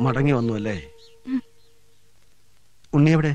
മടങ്ങി വന്നു അല്ലേ? ഉണ്ണി എവിടെ?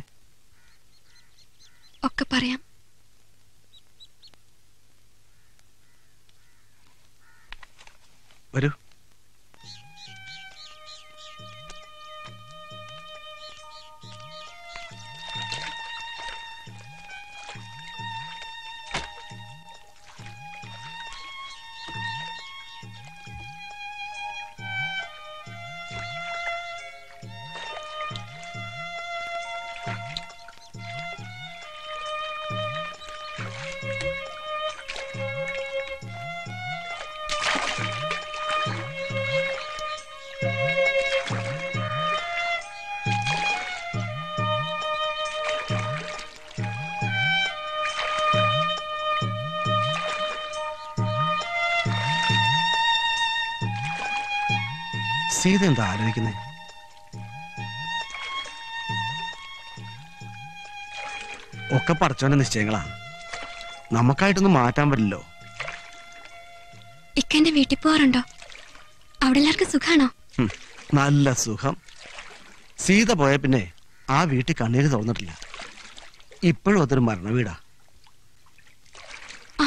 സീത എന്താ ആലോചിക്കുന്നേ? ഒക്കെ പടച്ചോന്റെ നിശ്ചയങ്ങളാ. നമുക്കായിട്ടൊന്നും മാറ്റാൻ പറ്റില്ലോ ഇക്കന്റെ വീട്ടിൽ പോവാറുണ്ടോ? അവിടെ എല്ലാവർക്കും സുഖാണോ? നല്ല സുഖം. സീത പോയ പിന്നെ ആ വീട്ടിൽ കണ്ണീര് തുറന്നിട്ടില്ല. ഇപ്പോഴും അതൊരു മരണ വീടാ.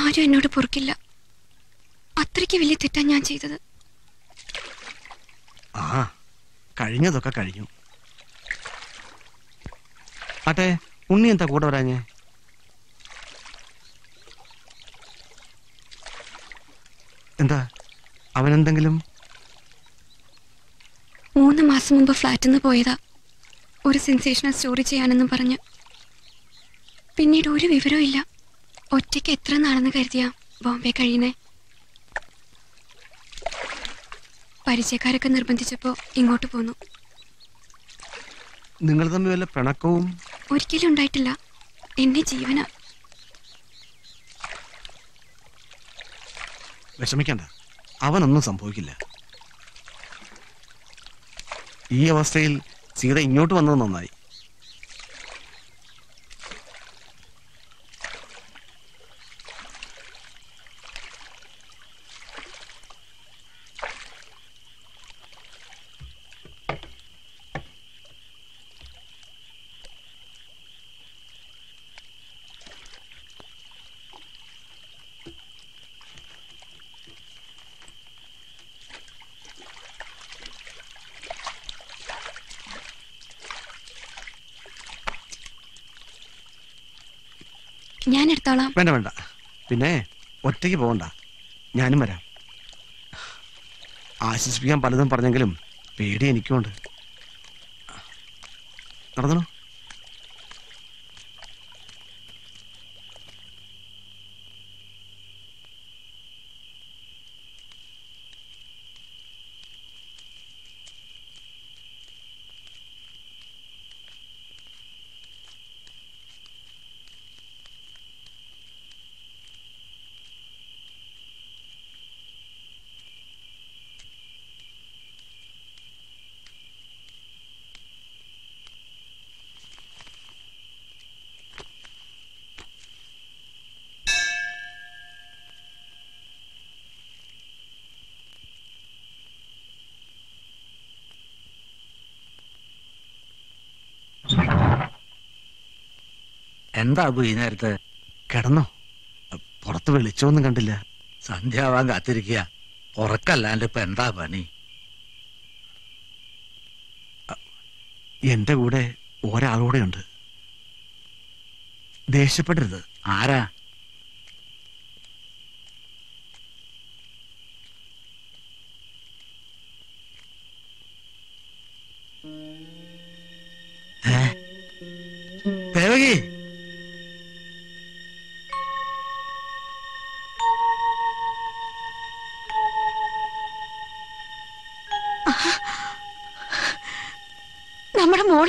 ആരും എന്നോട് പൊറുക്കില്ല. അത്രയ്ക്ക് വലിയ തെറ്റാ ഞാൻ ചെയ്തത് ആ കഴിഞ്ഞതൊക്കെ കഴിഞ്ഞു. ആട്ടെ ഉണ്ണി എന്താ കൂടെ വരാഞ്ഞേ? എന്താ അവനെന്തെങ്കിലും? മൂന്ന് മാസം മുമ്പ് ഫ്ലാറ്റിൽ നിന്ന് പോയതാ. ഒരു സെൻസേഷണൽ സ്റ്റോറി ചെയ്യാനെന്ന് പറഞ്ഞ്. പിന്നീട് ഒരു വിവരവും ഇല്ല. ഒറ്റയ്ക്ക് എത്ര നാളെന്ന് കരുതിയാ ബോംബെ കഴിയുന്നേ? പരിചയക്കാരൊക്കെ നിർബന്ധിച്ചപ്പോ ഇങ്ങോട്ട് പോന്നു. നിങ്ങൾ തമ്മിൽ വല്ല പിണക്കവും? ഒരിക്കലും ഉണ്ടായിട്ടില്ല. എന്റെ ജീവന. വിഷമിക്കണ്ട. അവനൊന്നും സംഭവിക്കില്ല. ഈ അവസ്ഥയിൽ സീത ഇങ്ങോട്ട് വന്നത് നന്നായി. ഞാൻ എടുത്തോളാം വേണ്ട വേണ്ട. പിന്നെ ഒറ്റയ്ക്ക് പോകണ്ട ഞാനും വരാം. ആശ്വസിപ്പിക്കാൻ പലതും പറഞ്ഞെങ്കിലും പേടി എനിക്കുണ്ട് നടന്നോ? എന്താ അബു ഈ നേരത്ത്? കിടന്നോ? പുറത്ത് വെളിച്ചമൊന്നും കണ്ടില്ല. സന്ധ്യാവാൻ കാത്തിരിക്കുക. ഉറക്കല്ലാണ്ട് ഇപ്പൊ എന്താ പണി? എന്റെ കൂടെ ഒരാളൂടെ ഉണ്ട്. ദേഷ്യപ്പെടരുത്. ആരാ? നമ്മുടെ മോൾ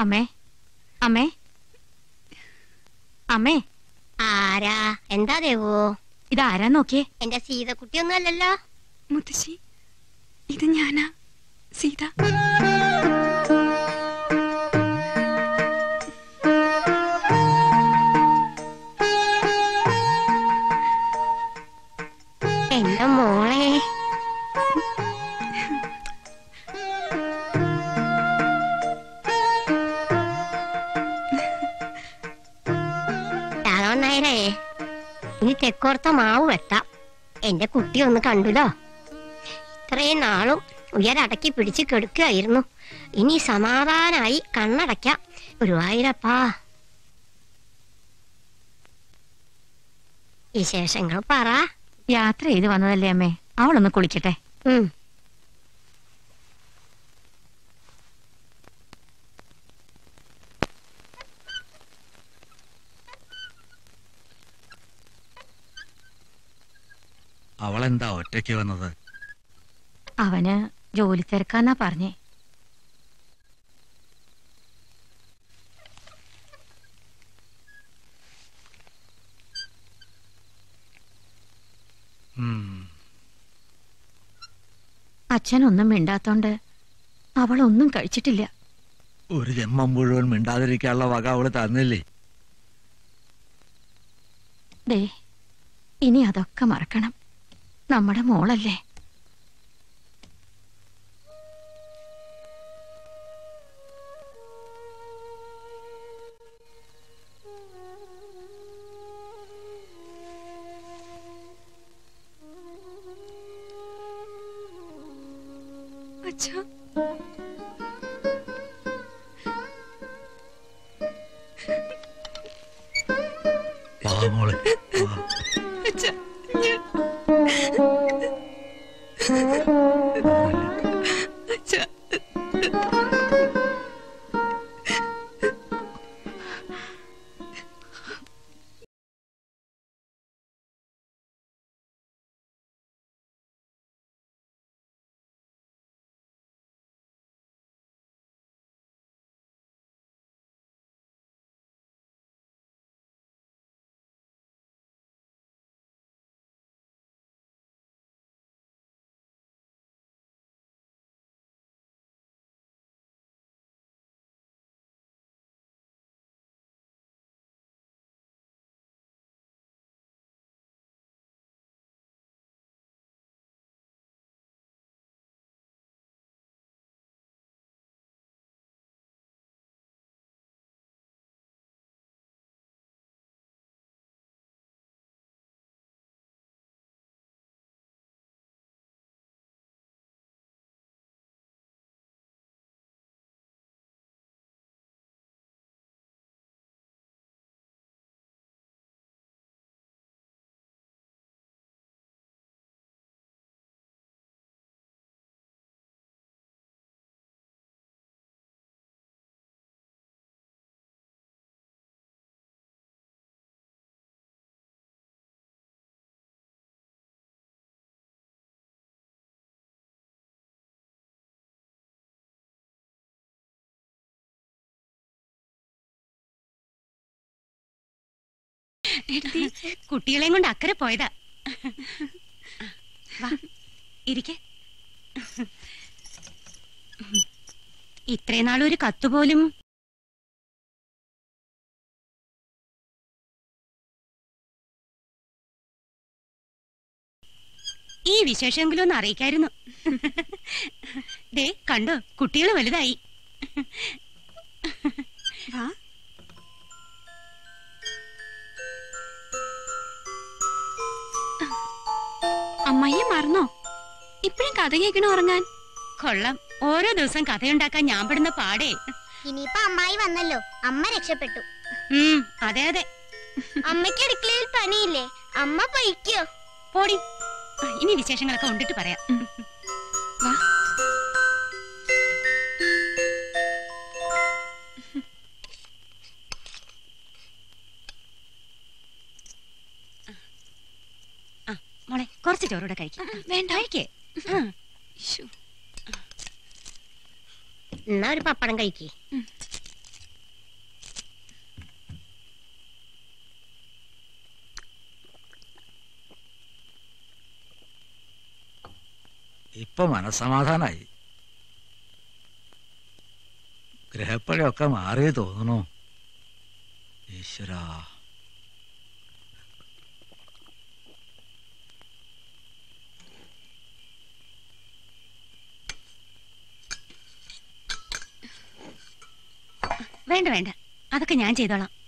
അമ്മേ അമ്മേ. അമ്മേ. ആരാ? എന്താ ദേവോ? ഇതാരാ നോക്കിയേ? എന്റെ സീതക്കുട്ടിയൊന്നും അല്ലല്ലോ മുത്തശ്ശി ഇത് ഞാനാ. സീത. നായരേ ഇനി തെക്കോർത്ത മാവ് വെട്ടാം. എന്റെ കുട്ടി ഒന്ന് കണ്ടുലോ? ഇത്രയും നാളും ഉയരടക്കി പിടിച്ച് കെടുക്കുകയായിരുന്നു. ഇനി സമാധാനായി കണ്ണടയ്ക്കാം. ഗുരുവായൂരപ്പാ വിശേഷങ്ങൾ പറ. യാത്ര ചെയ്ത് വന്നതല്ലേ അമ്മേ? അവളൊന്ന് കുളിക്കട്ടെ. ഉം. ഒറ്റയ്ക്ക് വന്നത്? അവന് ജോലി തിരക്കാന്നാ പറഞ്ഞേ. അച്ഛനൊന്നും മിണ്ടാത്തോണ്ട് അവളൊന്നും കഴിച്ചിട്ടില്ല. ഒരു ജന്മം മുഴുവൻ മിണ്ടാതിരിക്കാനുള്ള വക അവൾ തന്നില്ലേ? ദേ ഇനി അതൊക്കെ മറക്കണം. നമ്മുടെ മോളല്ലേ? അച്ഛാ. മോളെ കുട്ടികളെയും കൊണ്ട് അക്കരെ പോയതാ. ഇരിക്കെ. ഇത്രയും നാളൊരു കത്തുപോലും ഈ വിശേഷമെങ്കിലും ഒന്ന് അറിയിക്കായിരുന്നു. ദേ കണ്ടോ കുട്ടികൾ വലുതായി. വാ. അമ്മയെ മറന്നോ? ഇപ്പഴും കഥ കേൾക്കണോ ഉറങ്ങാൻ? കൊള്ളം. ഓരോ ദിവസം കഥയുണ്ടാക്കാൻ ഞാൻ പെടുന്ന പാടേ. ഇനിയിപ്പോ അമ്മായി വന്നല്ലോ. അമ്മ രക്ഷപ്പെട്ടു. അതെ അതെ. അമ്മയ്ക്ക് അടുക്കളയിൽ പണിയില്ലേ? അമ്മ പൊയ്ക്കോ. പോടി. ഇനി വിശേഷങ്ങളൊക്കെ ഉണ്ടിട്ട് പറയാം. വാ. రాసి జోరుడకాయకి വേണ്ട കഴിക്കേ ശ്ശോ. എന്നാ ഒരു പപ്പടം കഴിക്ക് ഇപ്പൊ മനസ്സമാധാനായി ഗ്രഹപ്പഴയൊക്കെ മാറി തോന്നുന്നു ഈശ്വരാ വേണ്ട വേണ്ട. അതൊക്കെ ഞാൻ ചെയ്തോളാം.